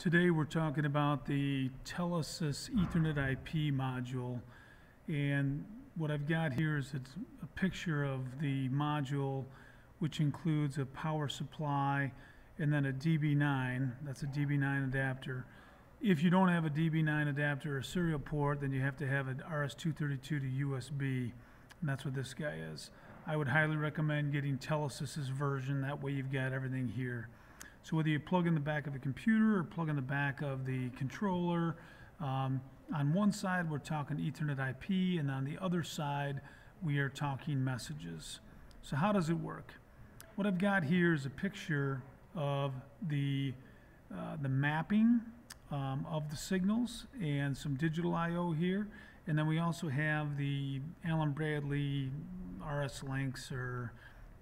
Today, we're talking about the Telesis Ethernet IP module. And what I've got here is it's a picture of the module, which includes a power supply and then a DB9, that's a DB9 adapter. If you don't have a DB9 adapter or serial port, then you have to have an RS-232 to USB, and that's what this guy is. I would highly recommend getting Telesis's version, that way you've got everything here. So whether you plug in the back of a computer or plug in the back of the controller, um, on one side we're talking Ethernet IP, and on the other side we are talking messages. So how does it work? What I've got here is a picture of the uh, the mapping um, of the signals and some digital I/O here, and then we also have the Allen Bradley RSLinx or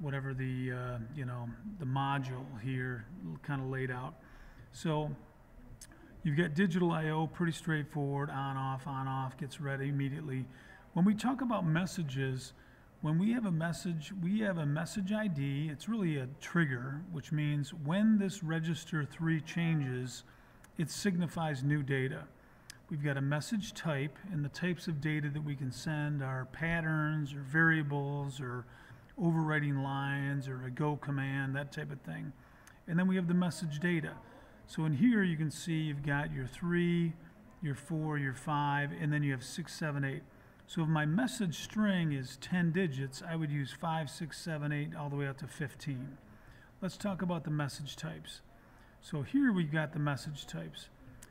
whatever the, uh, you know, the module here kind of laid out. So you've got digital I.O., pretty straightforward, on, off, on, off, gets ready immediately. When we talk about messages, when we have a message, we have a message ID. It's really a trigger, which means when this register 3 changes, it signifies new data. We've got a message type, and the types of data that we can send are patterns or variables or overwriting lines or a go command, that type of thing. And then we have the message data. So in here you can see you've got your three, your four, your five, and then you have six, seven, eight. So if my message string is 10 digits, I would use five, six, seven, eight, all the way up to 15. Let's talk about the message types. So here we've got the message types.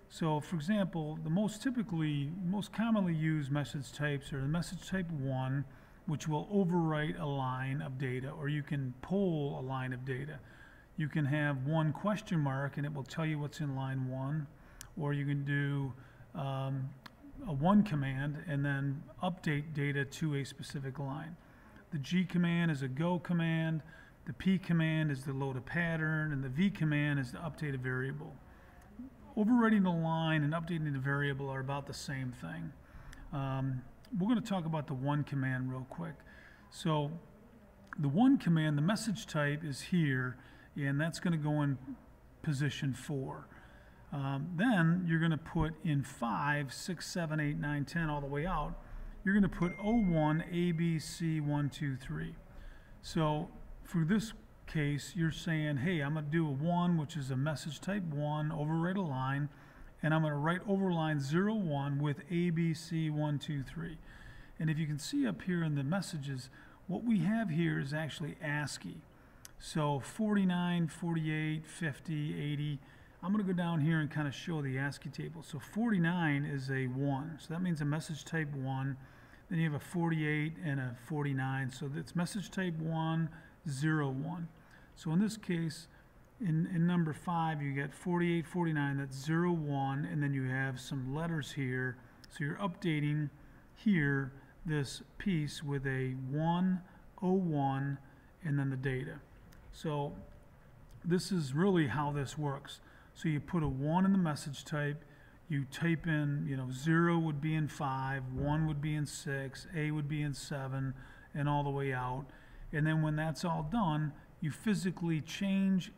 So for example, the most typically, most commonly used message types are the message type 1, which will overwrite a line of data, or you can pull a line of data. You can have one question mark and it will tell you what's in line one, or you can do um, a one command and then update data to a specific line. The G command is a go command, the P command is the load a pattern, and the V command is the update a variable. Overwriting the line and updating the variable are about the same thing. Um, we're going to talk about the one command real quick. So the one command, the message type is here, and that's going to go in position four. Um, then you're going to put in 5, 6, 7, 8, 9, 10, all the way out. You're going to put 01, A, B, C, 1, 2, 3. So for this case, you're saying, hey, I'm going to do a 1, which is a message type 1, overwrite a line and I'm going to write over line 01 with ABC123. And if you can see up here in the messages, what we have here is actually ASCII. So 49, 48, 50, 80. I'm going to go down here and kind of show the ASCII table. So 49 is a 1. So that means a message type 1. Then you have a 48 and a 49. So that's message type 1, 0, 1. So in this case, in, in number five, you get 4849, that's 0, 1, and then you have some letters here. So you're updating here this piece with a 101 and then the data. So this is really how this works. So you put a 1 in the message type, you type in, you know, 0 would be in 5, 1 would be in 6, A would be in 7, and all the way out. And then when that's all done, you physically change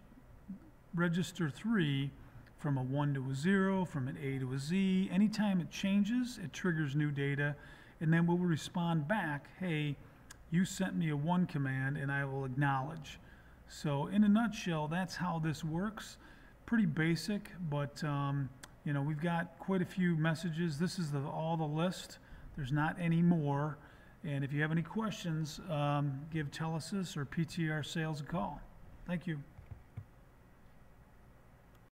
register 3 from a 1 to a 0, from an A to a Z. Anytime it changes, it triggers new data, and then we'll respond back, hey, you sent me a 1 command, and I will acknowledge. So in a nutshell, that's how this works. Pretty basic, but um, you know we've got quite a few messages. This is the, all the list. There's not any more. And if you have any questions, um, give Telesis or PTR Sales a call. Thank you.